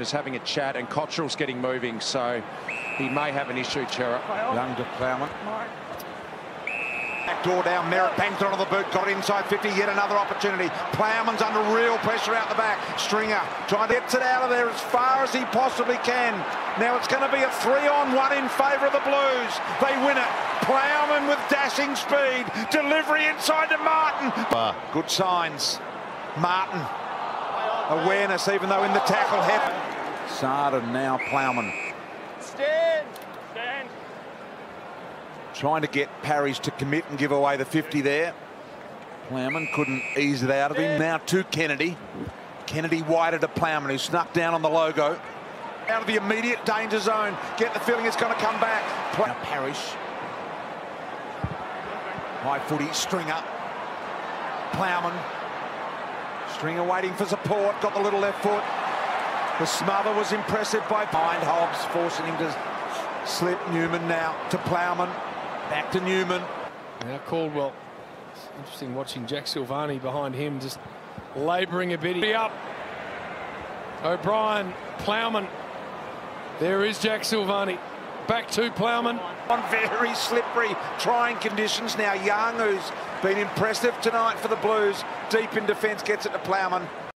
is having a chat and Cottrell's getting moving, so he may have an issue, Cerra. Young to Plowman. Back door down, Merrett banged it onto the boot, got inside 50, yet another opportunity. Plowman's under real pressure out the back. Stringer trying to get it out of there as far as he possibly can. Now it's going to be a three-on-one in favour of the Blues. They win it. Plowman with dashing speed. Delivery inside to Martin. Good signs. Martin. Awareness, even though in the tackle, Hep. Sarden now Plowman. Stand! Stand! Trying to get Parish to commit and give away the 50 there. Plowman couldn't ease it out of him. Now to Kennedy. Kennedy wider to Plowman, who snuck down on the logo. Out of the immediate danger zone. Get the feeling it's going to come back. Pl now Parish. High footy, Stringer. Plowman. Stringer waiting for support. Got the little left foot. The smother was impressive by behind Hobbs, forcing him to slip. Newman now to Plowman. Back to Newman. Now Caldwell. It's interesting watching Jack Silvagni behind him, just labouring a bit. Up. O'Brien, Plowman. There is Jack Silvagni. Back to Plowman. On very slippery trying conditions. Now Young, who's been impressive tonight for the Blues. Deep in defence, gets it to Plowman.